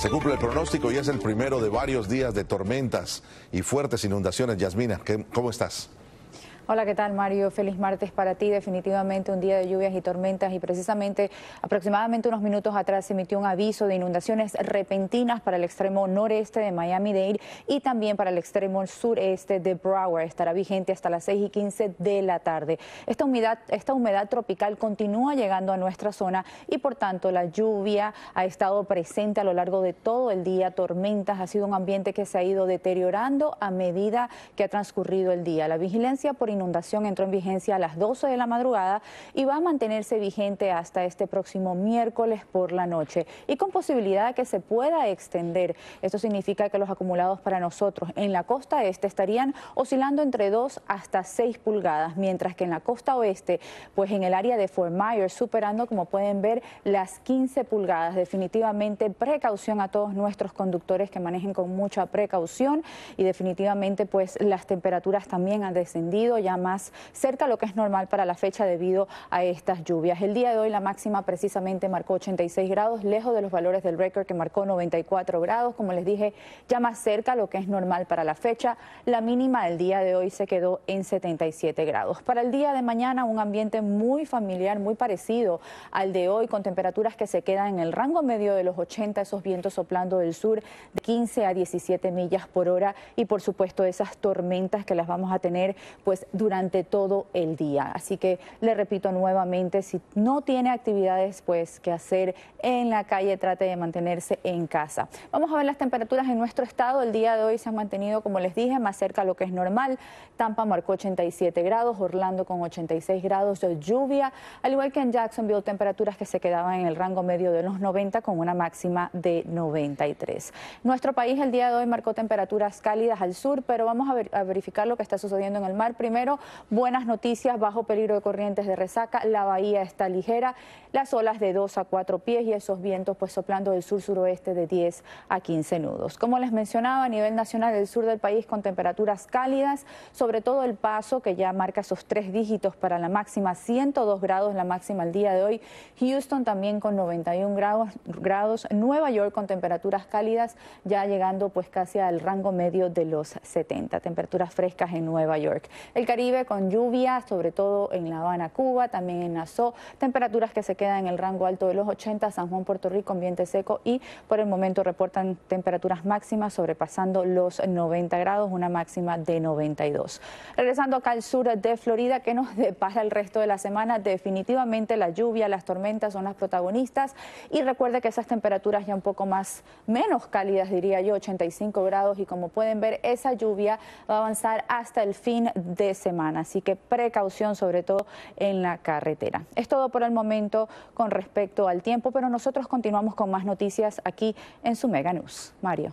Se cumple el pronóstico y es el primero de varios días de tormentas y fuertes inundaciones. Yasmina, ¿cómo estás? Hola, ¿qué tal Mario? Feliz martes para ti. Definitivamente un día de lluvias y tormentas y precisamente aproximadamente unos minutos atrás se emitió un aviso de inundaciones repentinas para el extremo noreste de Miami-Dade y también para el extremo sureste de Broward. Estará vigente hasta las 6 y 15 de la tarde. Esta humedad, esta humedad tropical continúa llegando a nuestra zona y por tanto la lluvia ha estado presente a lo largo de todo el día. Tormentas ha sido un ambiente que se ha ido deteriorando a medida que ha transcurrido el día. La vigilancia por inundación entró en vigencia a las 12 de la madrugada y va a mantenerse vigente hasta este próximo miércoles por la noche y con posibilidad de que se pueda extender. Esto significa que los acumulados para nosotros en la costa este estarían oscilando entre 2 hasta 6 pulgadas, mientras que en la costa oeste, pues en el área de Fort Myers, superando, como pueden ver, las 15 pulgadas. Definitivamente precaución a todos nuestros conductores que manejen con mucha precaución y definitivamente pues las temperaturas también han descendido más cerca lo que es normal para la fecha debido a estas lluvias. El día de hoy la máxima precisamente marcó 86 grados, lejos de los valores del récord que marcó 94 grados. Como les dije, ya más cerca lo que es normal para la fecha. La mínima del día de hoy se quedó en 77 grados. Para el día de mañana un ambiente muy familiar, muy parecido al de hoy, con temperaturas que se quedan en el rango medio de los 80, esos vientos soplando del sur de 15 a 17 millas por hora y por supuesto esas tormentas que las vamos a tener pues durante todo el día. Así que le repito nuevamente, si no tiene actividades pues que hacer en la calle, trate de mantenerse en casa. Vamos a ver las temperaturas en nuestro estado. El día de hoy se han mantenido, como les dije, más cerca a lo que es normal. Tampa marcó 87 grados, Orlando con 86 grados de lluvia, al igual que en Jacksonville, temperaturas que se quedaban en el rango medio de los 90 con una máxima de 93. Nuestro país el día de hoy marcó temperaturas cálidas al sur, pero vamos a, a verificar lo que está sucediendo en el mar. Primero, buenas noticias, bajo peligro de corrientes de resaca, la bahía está ligera, las olas de 2 a 4 pies y esos vientos pues soplando del sur-suroeste de 10 a 15 nudos. Como les mencionaba, a nivel nacional, el sur del país con temperaturas cálidas, sobre todo el paso que ya marca esos tres dígitos para la máxima, 102 grados la máxima el día de hoy, Houston también con 91 grados, grados, Nueva York con temperaturas cálidas, ya llegando pues casi al rango medio de los 70, temperaturas frescas en Nueva York. El Caribe con lluvia, sobre todo en La Habana, Cuba, también en Nassau, temperaturas que se quedan en el rango alto de los 80, San Juan, Puerto Rico, ambiente seco y por el momento reportan temperaturas máximas sobrepasando los 90 grados, una máxima de 92. Regresando acá al sur de Florida, que nos depara el resto de la semana? Definitivamente la lluvia, las tormentas son las protagonistas y recuerde que esas temperaturas ya un poco más, menos cálidas diría yo, 85 grados y como pueden ver esa lluvia va a avanzar hasta el fin de semana así que precaución sobre todo en la carretera. Es todo por el momento con respecto al tiempo, pero nosotros continuamos con más noticias aquí en su Mega News. Mario.